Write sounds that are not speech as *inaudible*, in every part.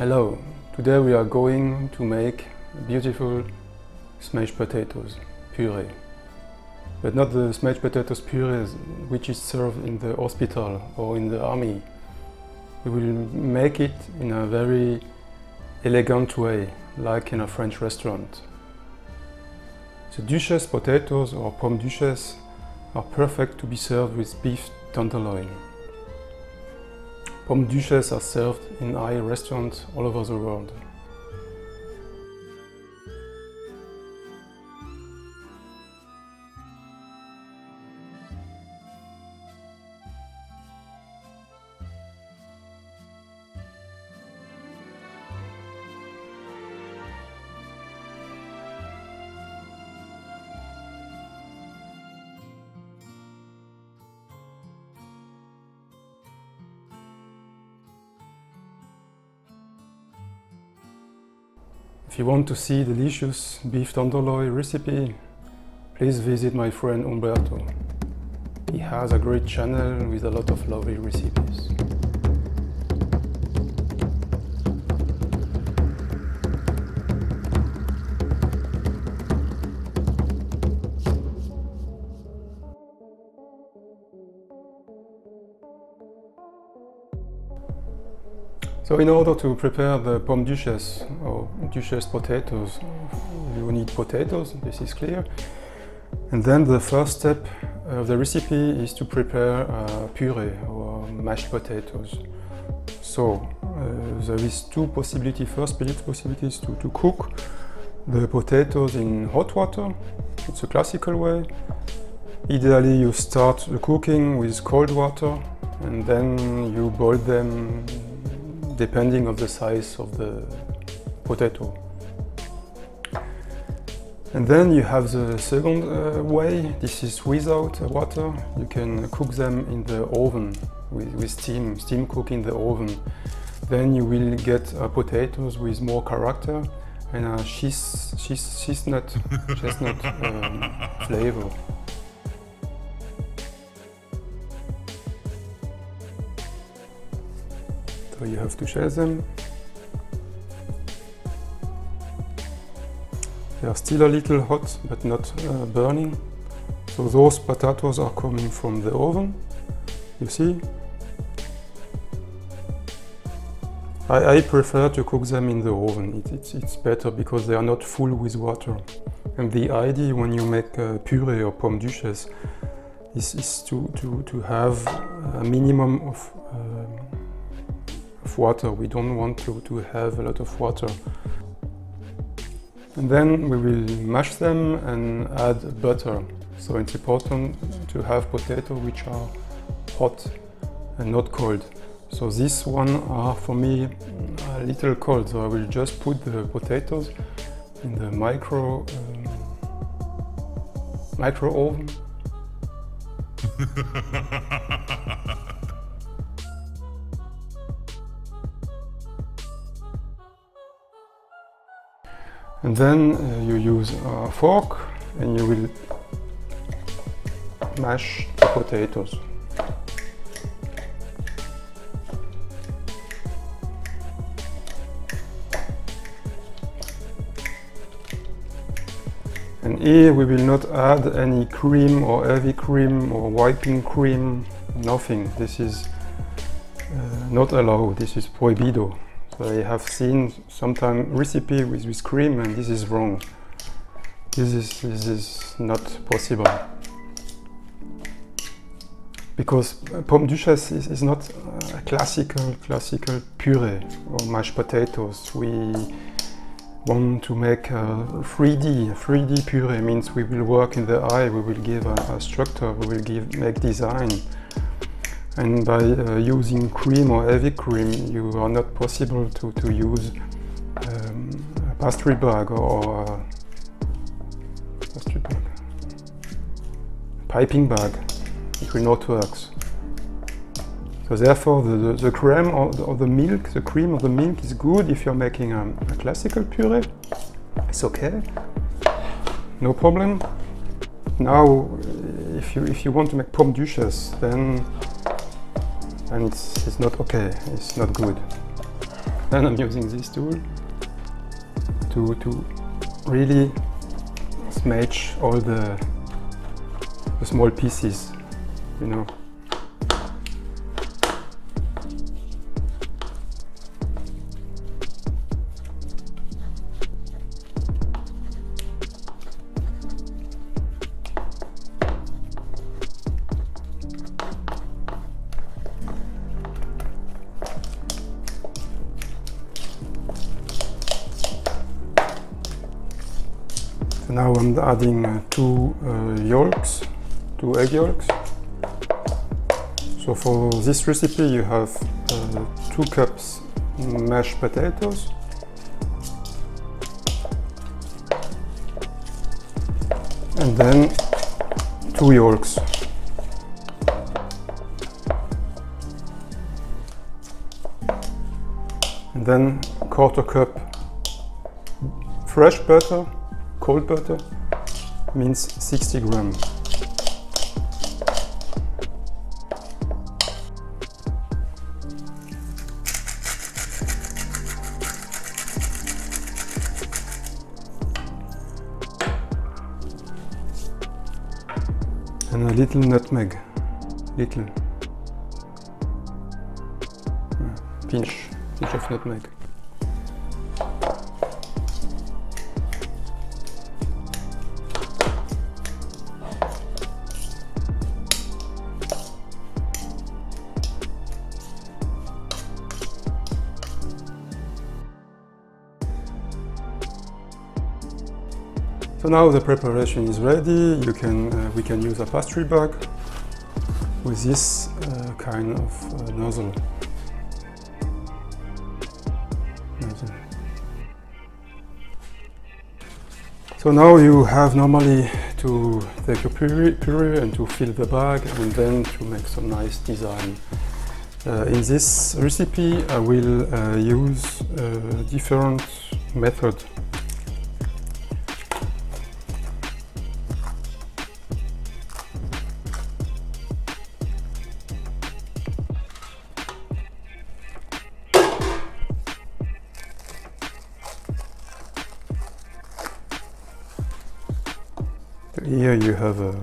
Hello, today we are going to make beautiful smashed potatoes puree. But not the smashed potatoes puree which is served in the hospital or in the army. We will make it in a very elegant way, like in a French restaurant. The Duchesse potatoes or pomme duchesse are perfect to be served with beef tenderloin. Pomme duchesse are served in high restaurants all over the world. If you want to see delicious beef tenderloin recipe, please visit my friend Umberto. He has a great channel with a lot of lovely recipes. So in order to prepare the pomme duchesse or duchesse potatoes, you need potatoes, this is clear. And then the first step of the recipe is to prepare a puree or mashed potatoes. So uh, there is two possibilities. First possibility is to, to cook the potatoes in hot water. It's a classical way. Ideally you start the cooking with cold water and then you boil them depending on the size of the potato. And then you have the second uh, way, this is without water. You can cook them in the oven with, with steam, steam cook in the oven. Then you will get uh, potatoes with more character and a cheese, cheese, chestnut, chestnut um, flavor. So you have to share them. They are still a little hot, but not uh, burning. So those potatoes are coming from the oven, you see. I, I prefer to cook them in the oven, it, it's, it's better because they are not full with water. And the idea when you make puree or pomme duchesse is, is to, to, to have a minimum of of water. We don't want to, to have a lot of water. And then we will mash them and add butter. So it's important to have potatoes which are hot and not cold. So this one are for me a little cold, so I will just put the potatoes in the micro um, micro oven. *laughs* And then uh, you use a fork and you will mash the potatoes. And here we will not add any cream or heavy cream or wiping cream, nothing. This is uh, not allowed, this is prohibido. I have seen sometimes recipe with, with cream and this is wrong. This is, this is not possible. Because pomme duchesse is, is not a classical, classical puree or mashed potatoes. We want to make a 3D. 3D puree means we will work in the eye, we will give a, a structure, we will give, make design. And by uh, using cream or heavy cream, you are not possible to, to use um, a pastry bag or a pastry bag, piping bag. It will not work. So therefore, the, the, the cream or the, or the, milk, the cream or the milk is good if you're making a, a classical puree. It's okay, no problem. Now, if you if you want to make pomme duchesse, then and it's, it's not okay, it's not good. then I'm using this tool to, to really smash all the, the small pieces, you know. Now I'm adding uh, two uh, yolks, two egg yolks. So for this recipe you have uh, two cups mashed potatoes, and then two yolks. And then quarter cup fresh butter cold butter means 60 gram. And a little nutmeg, little pinch, pinch of nutmeg. So now the preparation is ready. You can uh, we can use a pastry bag with this uh, kind of uh, nozzle. So now you have normally to take your puree, puree and to fill the bag and then to make some nice design. Uh, in this recipe I will uh, use a different method Here you have a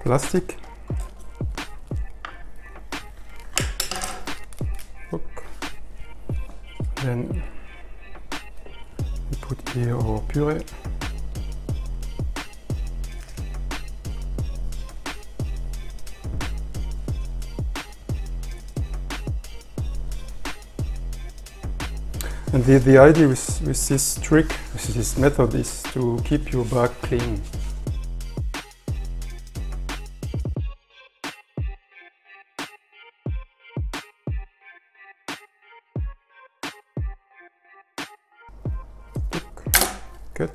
plastic. Then we put here our puree. And the, the idea with, with this trick, with this method, is to keep your bag clean. Cut.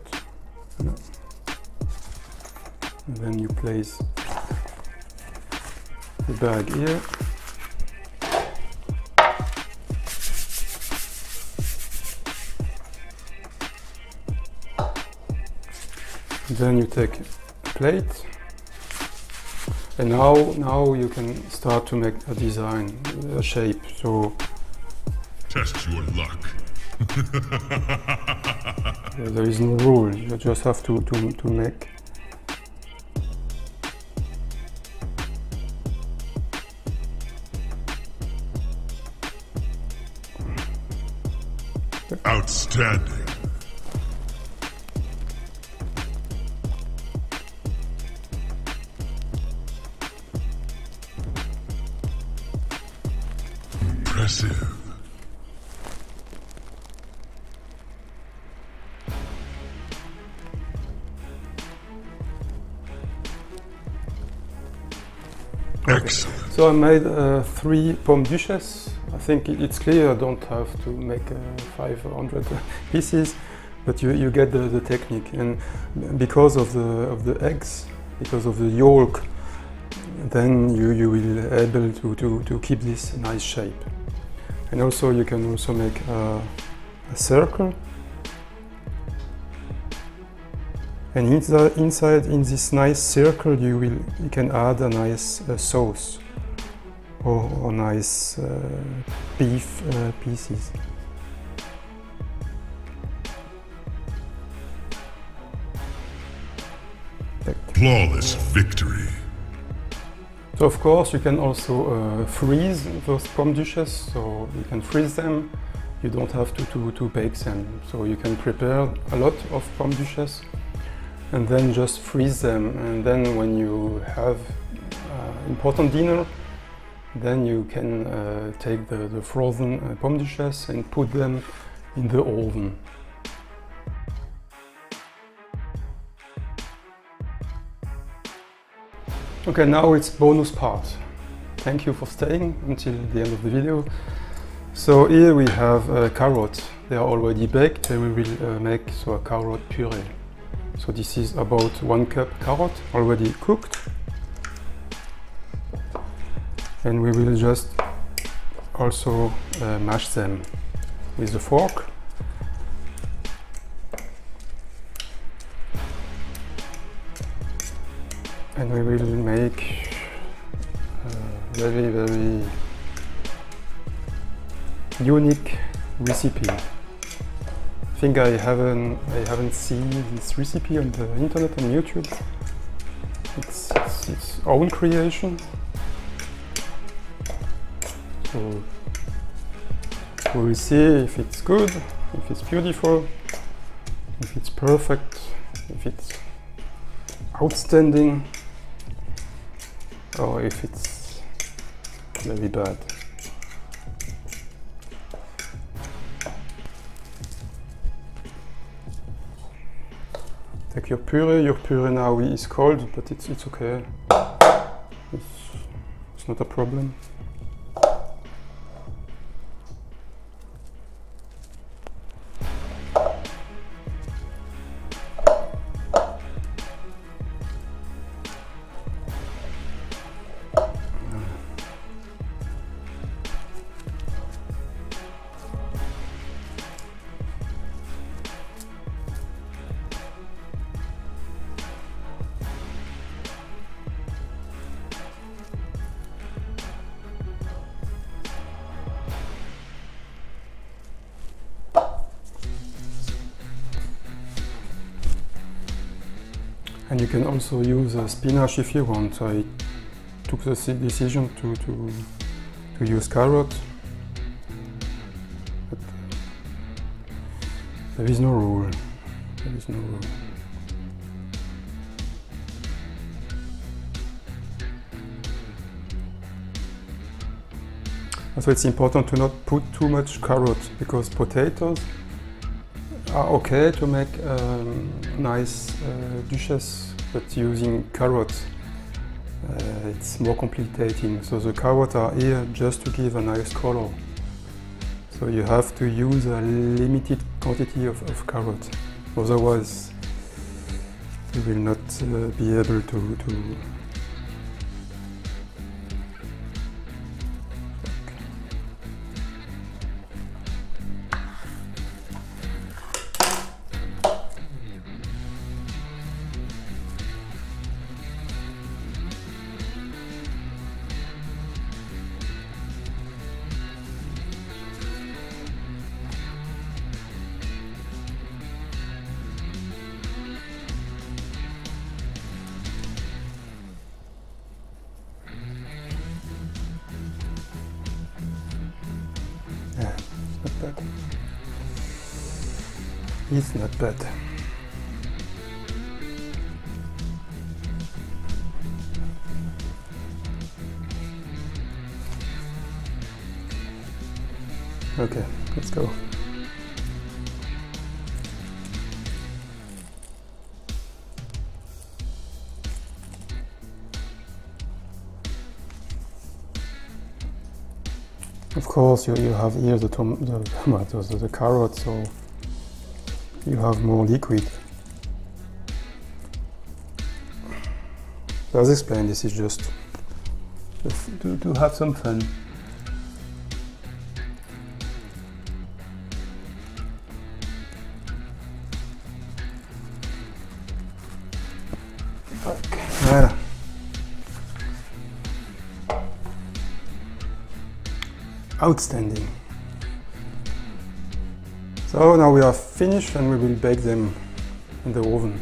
And then you place the bag here. Then you take a plate. And now now you can start to make a design a shape so. Test your luck. *laughs* Yeah, there is no rule. You just have to to, to make. Outstanding Excellent. So I made uh, three pomme duchesse. I think it's clear I don't have to make uh, 500 *laughs* pieces, but you, you get the, the technique. And because of the, of the eggs, because of the yolk, then you, you will able to, to, to keep this nice shape. And also you can also make a, a circle. And inside, inside in this nice circle you will you can add a nice uh, sauce or, or nice uh, beef uh, pieces. Flawless victory. So of course you can also uh, freeze those pomme duchesse, so you can freeze them. You don't have to, to, to bake them. So you can prepare a lot of pomme duchesse and then just freeze them. And then when you have uh, important dinner, then you can uh, take the, the frozen uh, pomme and put them in the oven. Okay, now it's bonus part. Thank you for staying until the end of the video. So here we have uh, carrots. They are already baked and we will uh, make so a carrot puree. So this is about one cup carrot already cooked. And we will just also uh, mash them with a fork. And we will make a very very unique recipe. I think I haven't I haven't seen this recipe on the internet on YouTube. It's it's its own creation. So we will see if it's good, if it's beautiful, if it's perfect, if it's outstanding or if it's maybe bad. Take your puree, your puree now is cold, but it's, it's okay. It's, it's not a problem. And you can also use uh, spinach if you want. I took the decision to, to, to use carrot. But there is no rule. There is no rule. So it's important to not put too much carrot because potatoes are okay to make um, nice uh, dishes, but using carrots uh, it's more complicating. So the carrots are here just to give a nice color. So you have to use a limited quantity of, of carrot, otherwise you will not uh, be able to, to It's not bad. Okay, let's go. Of course, you, you have here the, tom- the *laughs* the, carrots, so you have more liquid. As explained, this is just to, to have some fun. Outstanding. So now we are finished and we will bake them in the oven.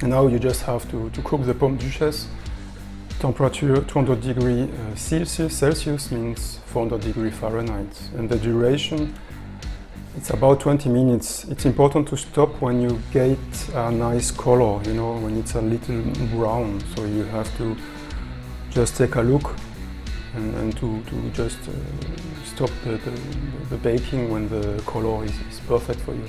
And now you just have to, to cook the pomme duchesse. Temperature 200 degree uh, Celsius, Celsius means 400 degree Fahrenheit. And the duration, it's about 20 minutes. It's important to stop when you get a nice color, you know, when it's a little brown. So you have to just take a look and, and to, to just uh, stop the, the, the baking when the color is, is perfect for you.